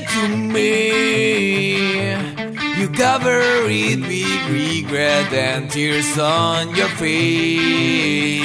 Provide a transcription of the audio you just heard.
to me. You cover it with regret and tears on your face.